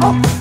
Oh.